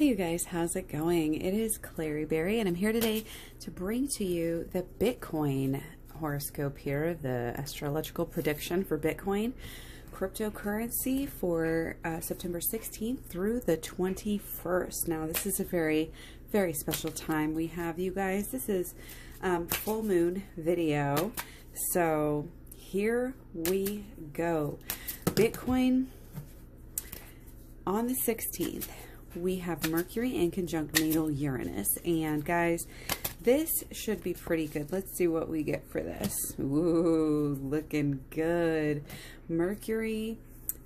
Hey you guys, how's it going? It is Klairee Berry and I'm here today to bring to you the Bitcoin horoscope here, the astrological prediction for Bitcoin cryptocurrency for uh, September 16th through the 21st. Now this is a very, very special time we have you guys. This is um, full moon video. So here we go. Bitcoin on the 16th we have Mercury in conjunct natal Uranus. And guys, this should be pretty good. Let's see what we get for this. Ooh, looking good. Mercury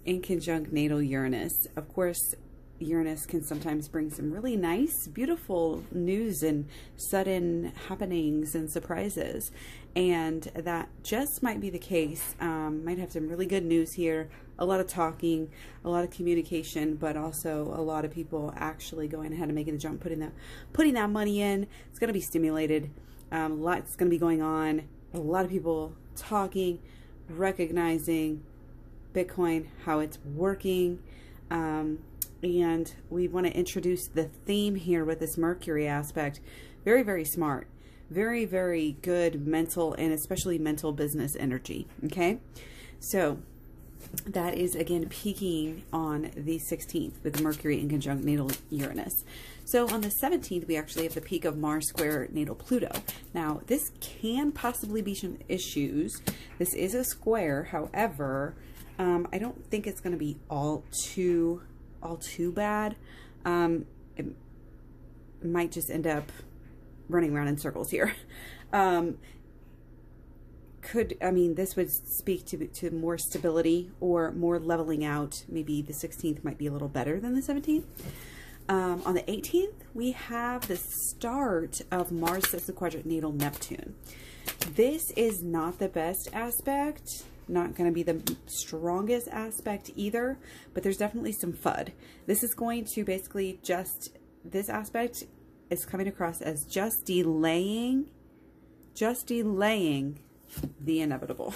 in conjunct natal Uranus. Of course, Uranus can sometimes bring some really nice, beautiful news and sudden happenings and surprises. And that just might be the case. Um, might have some really good news here. A lot of talking, a lot of communication, but also a lot of people actually going ahead and making the jump, putting that putting that money in. It's going to be stimulated. Um, lot's going to be going on. A lot of people talking, recognizing Bitcoin, how it's working. Um, and we want to introduce the theme here with this Mercury aspect. Very, very smart. Very, very good mental and especially mental business energy. Okay. So that is again peaking on the 16th with Mercury in conjunct natal Uranus. So on the 17th, we actually have the peak of Mars square natal Pluto. Now, this can possibly be some issues. This is a square. However, um, I don't think it's going to be all too all too bad. Um, it might just end up running around in circles here. Um, could, I mean, this would speak to, to more stability or more leveling out. Maybe the 16th might be a little better than the 17th. Um, on the 18th, we have the start of Mars sextile natal Neptune. This is not the best aspect not going to be the strongest aspect either, but there's definitely some FUD. This is going to basically just, this aspect is coming across as just delaying, just delaying the inevitable.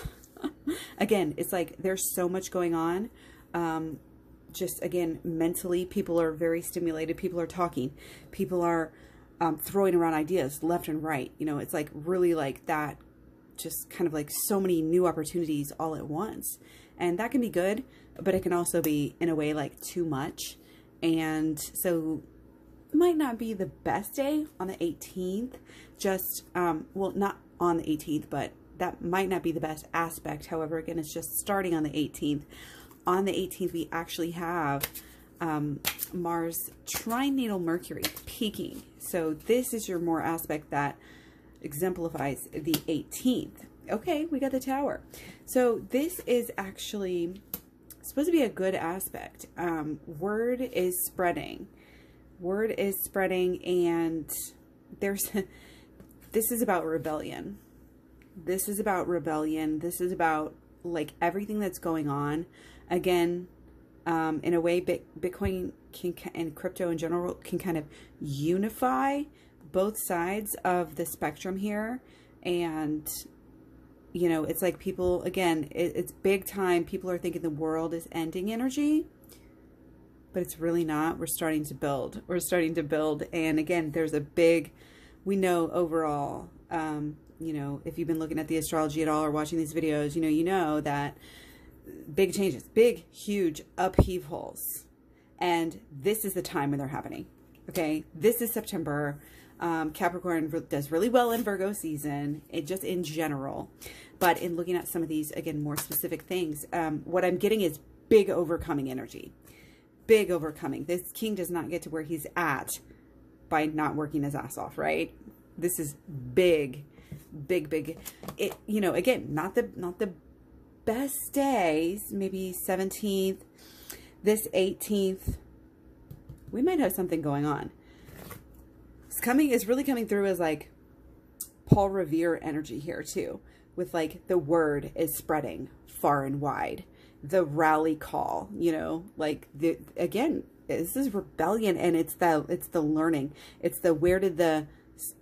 again, it's like there's so much going on. Um, just again, mentally, people are very stimulated. People are talking. People are um, throwing around ideas left and right. You know, it's like really like that just kind of like so many new opportunities all at once. And that can be good, but it can also be in a way like too much. And so might not be the best day on the 18th, just, um, well, not on the 18th, but that might not be the best aspect. However, again, it's just starting on the 18th. On the 18th, we actually have um, Mars trine natal Mercury peaking. So this is your more aspect that exemplifies the 18th. Okay, we got the tower. So this is actually supposed to be a good aspect. Um, word is spreading. Word is spreading and there's, this is about rebellion. This is about rebellion. This is about like everything that's going on. Again, um, in a way, Bitcoin can, and crypto in general can kind of unify both sides of the spectrum here. And you know it's like people again it, it's big time. People are thinking the world is ending energy but it's really not. We're starting to build. We're starting to build. And again there's a big we know overall um, you know if you've been looking at the astrology at all or watching these videos you know you know that big changes big huge upheavals and this is the time when they're happening okay this is september um, Capricorn does really well in Virgo season, it just in general. But in looking at some of these, again, more specific things, um, what I'm getting is big overcoming energy. Big overcoming. This king does not get to where he's at by not working his ass off, right? This is big, big, big. It, you know, again, not the, not the best days, maybe 17th, this 18th, we might have something going on it's coming, it's really coming through as like Paul Revere energy here too, with like the word is spreading far and wide. The rally call, you know, like the, again, this is rebellion and it's the, it's the learning. It's the, where did the,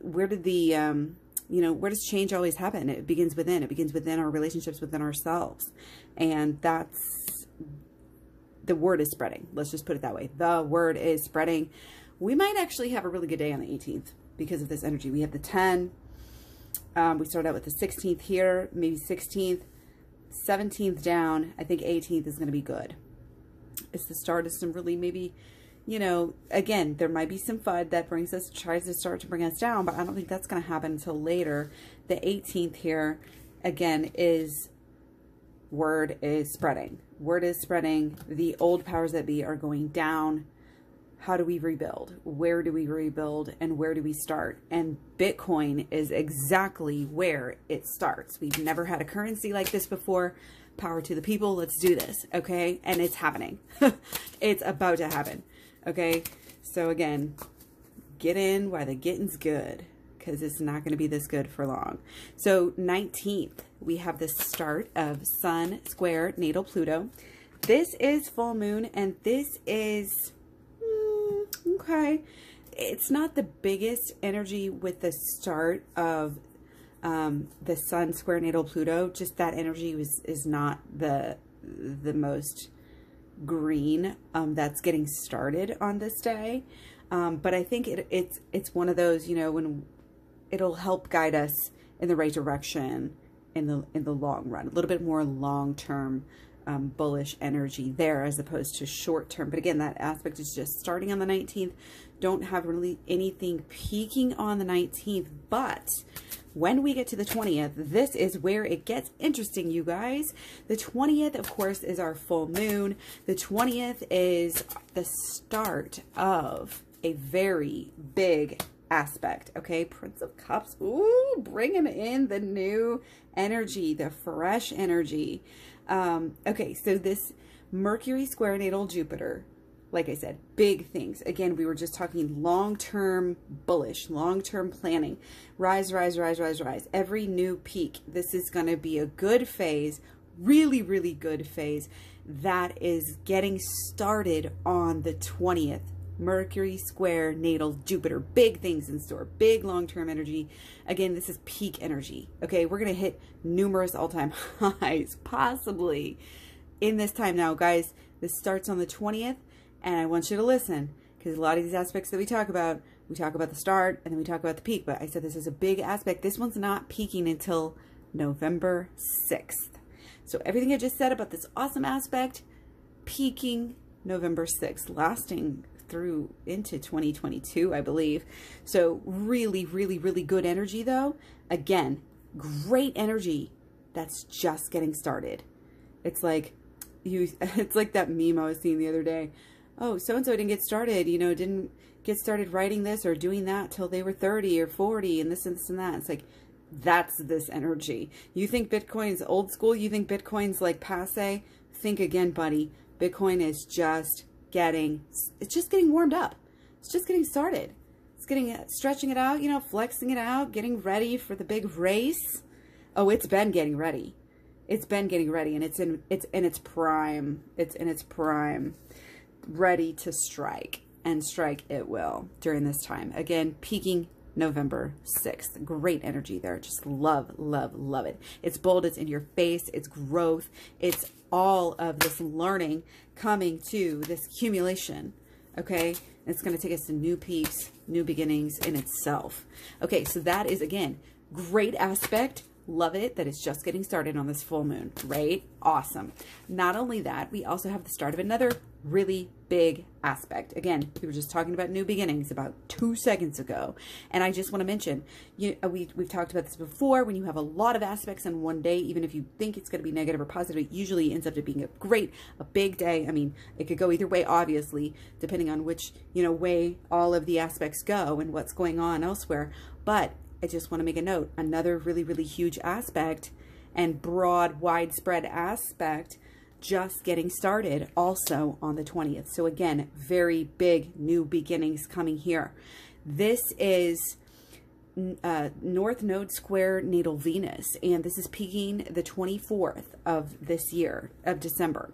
where did the, um, you know, where does change always happen? It begins within. It begins within our relationships within ourselves. And that's the word is spreading. Let's just put it that way. The word is spreading We might actually have a really good day on the 18th because of this energy. We have the 10. Um, we start out with the 16th here, maybe 16th, 17th down. I think 18th is going to be good. It's the start of some really maybe, you know, again, there might be some FUD that brings us, tries to start to bring us down, but I don't think that's going to happen until later. The 18th here, again, is word is spreading. Word is spreading. The old powers that be are going down. How do we rebuild? Where do we rebuild? And where do we start? And Bitcoin is exactly where it starts. We've never had a currency like this before. Power to the people. Let's do this. Okay. And it's happening. it's about to happen. Okay. So again, get in while the getting's good because it's not going to be this good for long. So 19th, we have the start of Sun square natal Pluto. This is full moon and this is, mm, okay, it's not the biggest energy with the start of um, the Sun square natal Pluto. Just that energy was is not the the most green um, that's getting started on this day. Um, but I think it, it's it's one of those, you know, when it'll help guide us in the right direction in the in the long run. A little bit more long term um, bullish energy there as opposed to short term. But again, that aspect is just starting on the 19th. Don't have really anything peaking on the 19th, but when we get to the 20th, this is where it gets interesting, you guys. The 20th, of course, is our full moon. The 20th is the start of a very big aspect. Okay, Prince of Cups. Ooh, bringing in the new energy, the fresh energy. Um, okay, so this Mercury square natal Jupiter, like I said, big things. Again, we were just talking long-term bullish, long-term planning. Rise, rise, rise, rise, rise. Every new peak. This is going to be a good phase, really, really good phase that is getting started on the 20th Mercury square natal Jupiter. Big things in store, big long term energy. Again, this is peak energy. Okay, we're going to hit numerous all time highs, possibly in this time now, guys. This starts on the 20th, and I want you to listen because a lot of these aspects that we talk about, we talk about the start and then we talk about the peak. But I said this is a big aspect. This one's not peaking until November 6th. So everything I just said about this awesome aspect, peaking November 6th, lasting through into 2022, I believe. So really, really, really good energy though. Again, great energy that's just getting started. It's like you it's like that meme I was seeing the other day. Oh, so and so didn't get started, you know, didn't get started writing this or doing that till they were 30 or 40 and this and this and that. It's like that's this energy. You think Bitcoin's old school? You think Bitcoin's like passe? Think again, buddy. Bitcoin is just getting, it's just getting warmed up. It's just getting started. It's getting, uh, stretching it out, you know, flexing it out, getting ready for the big race. Oh, it's been getting ready. It's been getting ready and it's in, it's in its prime. It's in its prime, ready to strike and strike it will during this time. Again, peaking November 6th. Great energy there. Just love, love, love it. It's bold. It's in your face. It's growth. It's all of this learning coming to this accumulation, okay? It's going to take us to new peaks, new beginnings in itself. Okay, so that is, again, great aspect. Love it that it's just getting started on this full moon, right? Awesome. Not only that, we also have the start of another really big aspect. Again, we were just talking about new beginnings about two seconds ago. And I just want to mention, you, uh, we, we've talked about this before, when you have a lot of aspects in one day, even if you think it's going to be negative or positive, it usually ends up to being a great, a big day. I mean, it could go either way, obviously, depending on which, you know, way all of the aspects go and what's going on elsewhere. But I just want to make a note, another really, really huge aspect and broad, widespread aspect just getting started also on the 20th. So again, very big new beginnings coming here. This is uh, North Node Square Natal Venus, and this is peaking the 24th of this year, of December.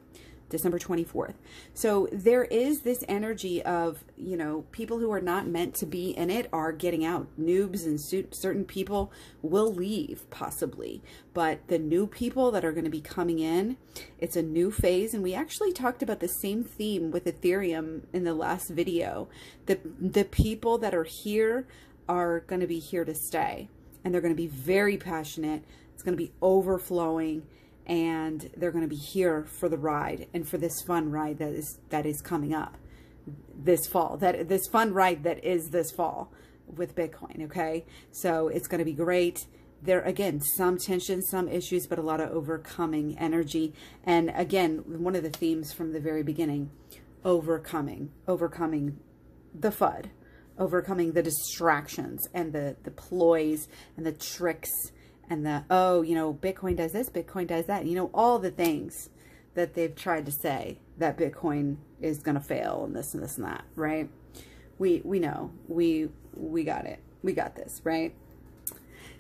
December 24th. So there is this energy of, you know, people who are not meant to be in it are getting out. Noobs and certain people will leave, possibly. But the new people that are going to be coming in, it's a new phase. And we actually talked about the same theme with Ethereum in the last video. The, the people that are here are going to be here to stay. And they're going to be very passionate. It's going to be overflowing and they're going to be here for the ride and for this fun ride that is that is coming up this fall that this fun ride that is this fall with bitcoin okay? So it's going to be great. There again some tension some issues but a lot of overcoming energy. And again one of the themes from the very beginning overcoming overcoming the fud overcoming the distractions and the the ploys and the tricks and the, oh, you know, Bitcoin does this, Bitcoin does that. You know, all the things that they've tried to say that Bitcoin is going to fail and this and this and that, right? We, we know, we, we got it. We got this, right?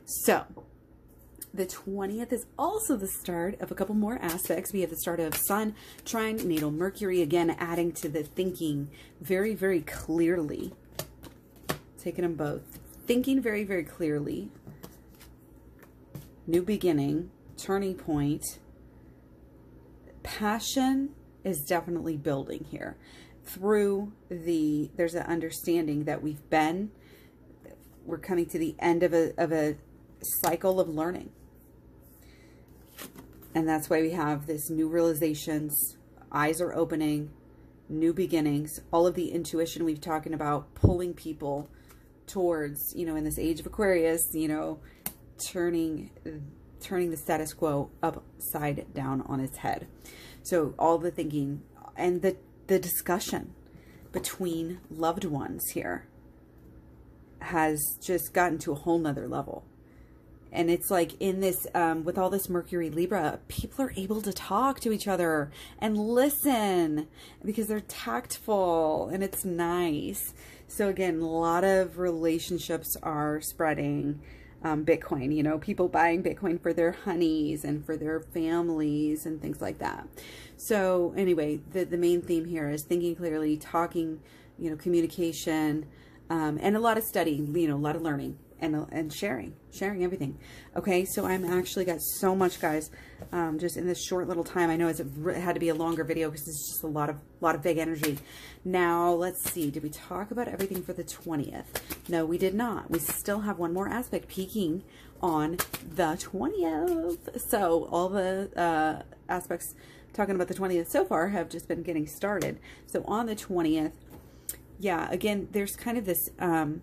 So the 20th is also the start of a couple more aspects. We have the start of Sun, Trine, Natal Mercury, again, adding to the thinking very, very clearly. Taking them both. Thinking very, very clearly new beginning, turning point. Passion is definitely building here through the, there's an understanding that we've been, we're coming to the end of a, of a cycle of learning. And that's why we have this new realizations, eyes are opening, new beginnings, all of the intuition we've talking about pulling people towards, you know, in this age of Aquarius, you know, turning turning the status quo upside down on its head. So all the thinking and the the discussion between loved ones here has just gotten to a whole nother level. And it's like in this, um, with all this Mercury Libra, people are able to talk to each other and listen because they're tactful and it's nice. So again, a lot of relationships are spreading um, Bitcoin, you know, people buying Bitcoin for their honeys and for their families and things like that. So anyway, the, the main theme here is thinking clearly, talking, you know, communication, um, and a lot of study, you know, a lot of learning and, and sharing, sharing everything. Okay, so I'm actually got so much, guys, um, just in this short little time. I know it's a, it had to be a longer video because it's just a lot of lot of big energy. Now, let's see. Did we talk about everything for the 20th? No, we did not. We still have one more aspect peaking on the 20th. So all the uh, aspects talking about the 20th so far have just been getting started. So on the 20th, yeah, again, there's kind of this... Um,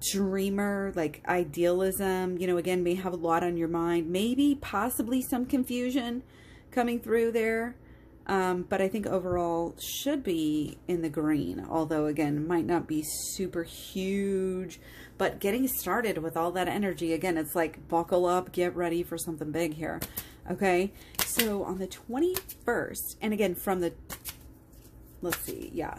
dreamer, like idealism, you know, again, may have a lot on your mind. Maybe possibly some confusion coming through there. Um, but I think overall should be in the green, although again, might not be super huge, but getting started with all that energy, again, it's like buckle up, get ready for something big here. Okay. So on the 21st, and again, from the, let's see. Yeah.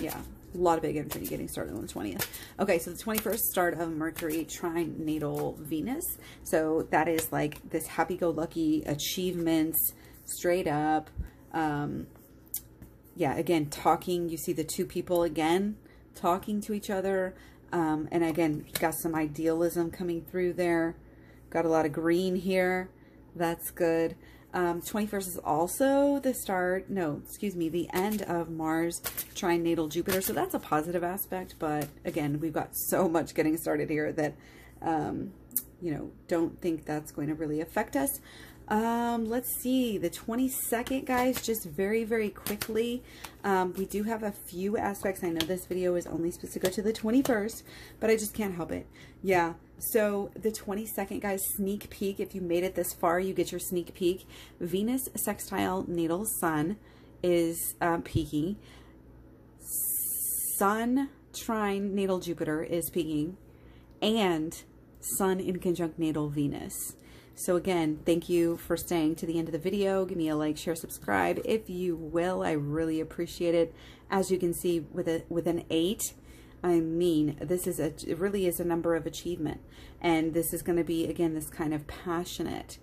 Yeah a lot of big energy getting started on the 20th. Okay, so the 21st start of Mercury trine natal Venus. So that is like this happy-go-lucky achievements, straight up. Um, yeah, again, talking. You see the two people again talking to each other. Um, and again, got some idealism coming through there. Got a lot of green here. That's good. Um, 21st is also the start, no, excuse me, the end of Mars trine natal Jupiter. So that's a positive aspect. But again, we've got so much getting started here that, um, you know, don't think that's going to really affect us. Um, let's see, the 22nd, guys, just very, very quickly. Um, we do have a few aspects. I know this video is only supposed to go to the 21st, but I just can't help it. Yeah, so the 22nd, guys, sneak peek. If you made it this far, you get your sneak peek. Venus sextile natal sun is um, peaking. Sun trine natal Jupiter is peaking. And sun in conjunct natal Venus. So again, thank you for staying to the end of the video. Give me a like, share, subscribe if you will. I really appreciate it. As you can see with a with an eight, I mean, this is a it really is a number of achievement. And this is going to be again this kind of passionate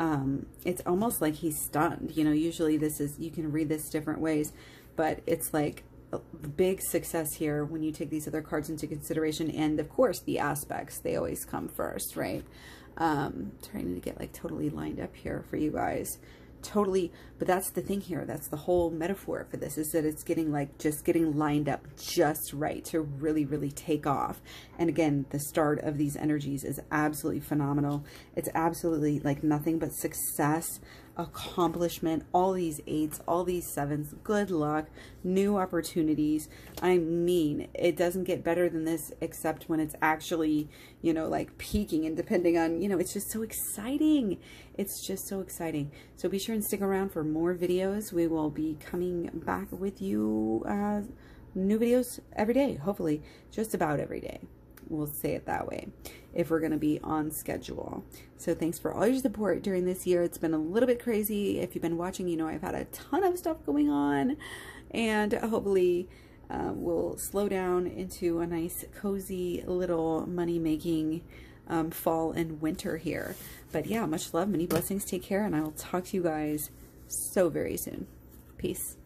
um, it's almost like he's stunned. You know, usually this is, you can read this different ways, but it's like big success here when you take these other cards into consideration. And of course, the aspects, they always come first, right? Um, trying to get like totally lined up here for you guys. Totally but that's the thing here. That's the whole metaphor for this is that it's getting like just getting lined up just right to really really take off. And again the start of these energies is absolutely phenomenal. It's absolutely like nothing but success accomplishment, all these eights, all these sevens, good luck, new opportunities. I mean, it doesn't get better than this except when it's actually, you know, like peaking and depending on, you know, it's just so exciting. It's just so exciting. So be sure and stick around for more videos. We will be coming back with you, uh, new videos every day, hopefully just about every day. We'll say it that way if we're going to be on schedule. So thanks for all your support during this year. It's been a little bit crazy. If you've been watching, you know I've had a ton of stuff going on and hopefully uh, we'll slow down into a nice cozy little money making um, fall and winter here. But yeah, much love, many blessings, take care, and I will talk to you guys so very soon. Peace.